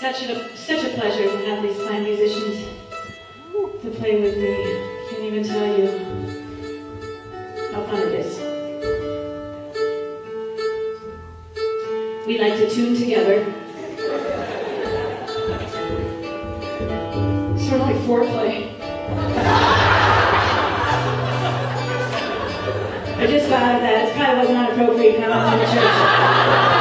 such a such a pleasure to have these fine musicians to play with me. Can't even tell you how fun it is. We like to tune together. Sort of like foreplay. I just thought that. It probably was not appropriate coming the church.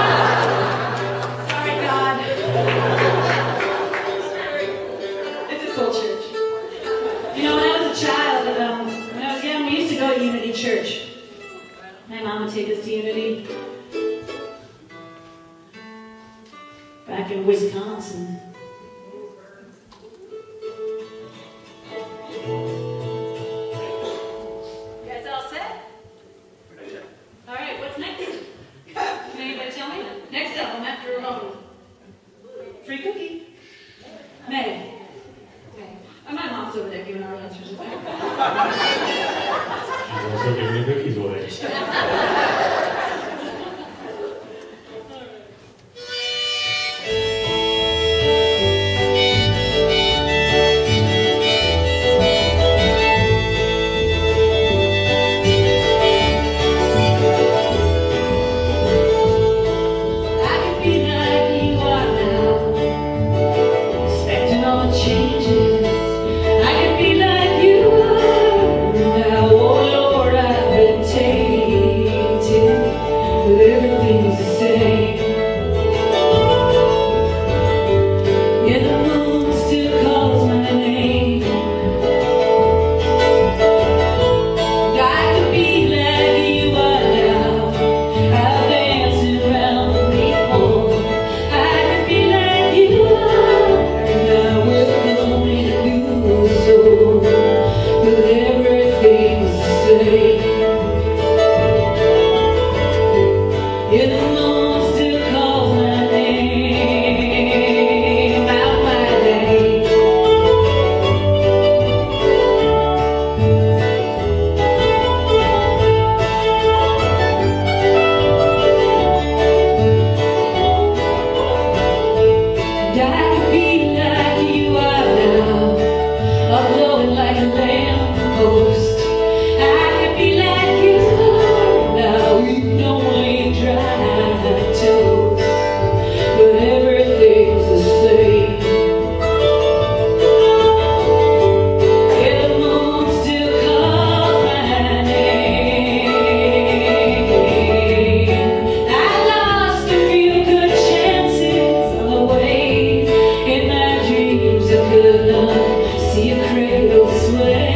My mom would take us to Unity. Back in Wisconsin. You guys all set? All right, what's next? Can anybody tell me? Next up, I'm after a loan. Free cookie. May. Okay. Oh, my mom's over there giving our answers. in away.